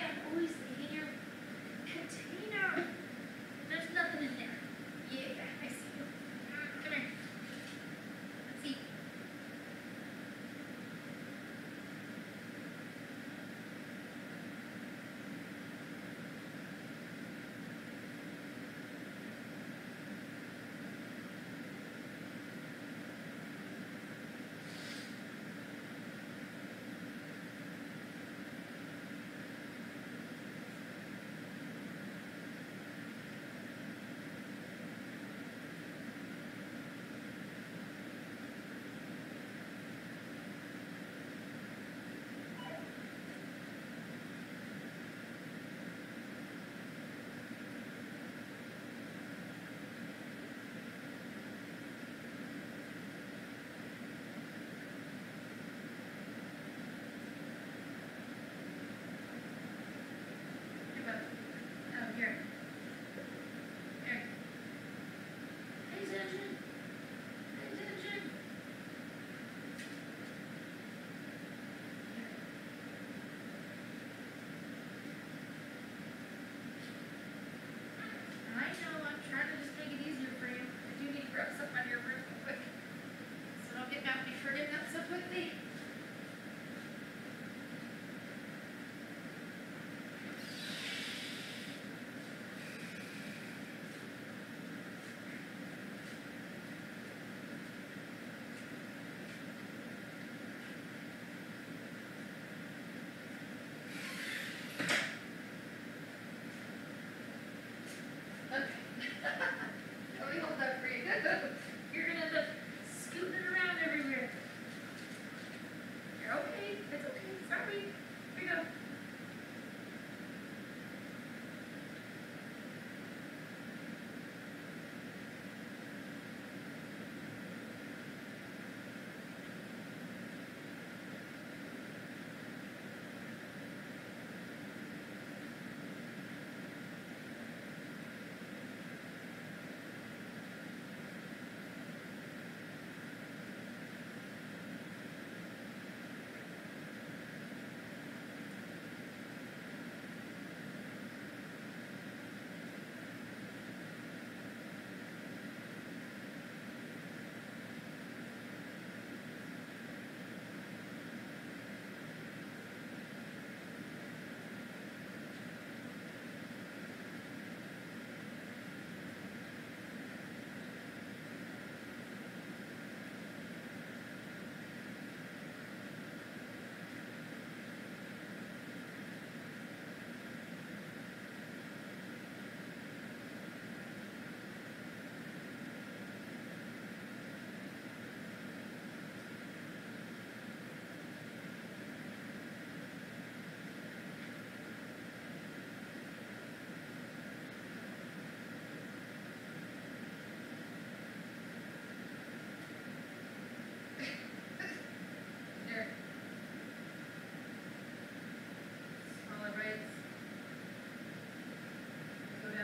I'm always Oh,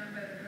remember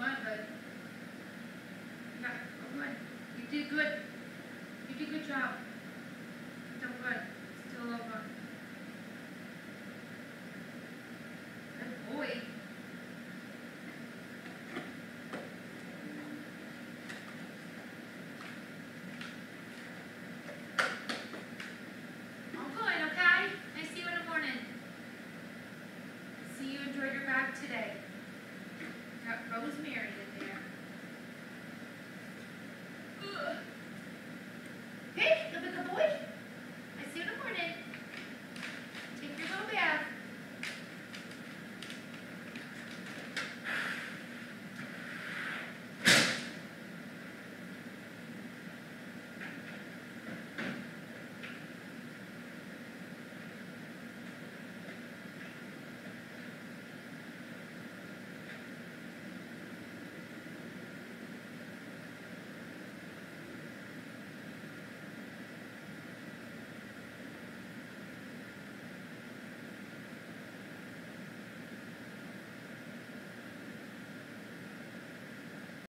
gone, but yeah, oh, good. You did good. You did a good job.